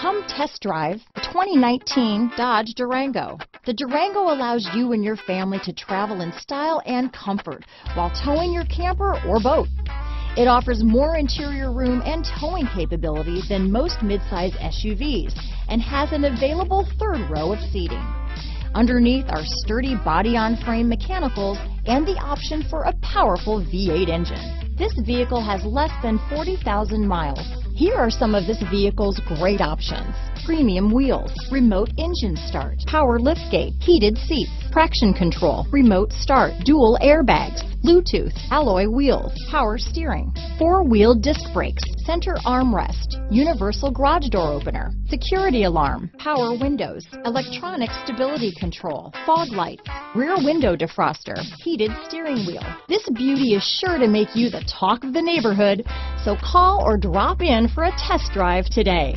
Come test drive the 2019 Dodge Durango. The Durango allows you and your family to travel in style and comfort while towing your camper or boat. It offers more interior room and towing capability than most midsize SUVs and has an available third row of seating. Underneath are sturdy body-on-frame mechanicals and the option for a powerful V8 engine. This vehicle has less than 40,000 miles. Here are some of this vehicle's great options. Premium wheels, remote engine start, power liftgate, heated seats, traction control, remote start, dual airbags, Bluetooth, alloy wheels, power steering, four-wheel disc brakes, center armrest, universal garage door opener, security alarm, power windows, electronic stability control, fog lights, rear window defroster, heated steering wheel. This beauty is sure to make you the talk of the neighborhood, so call or drop in for a test drive today.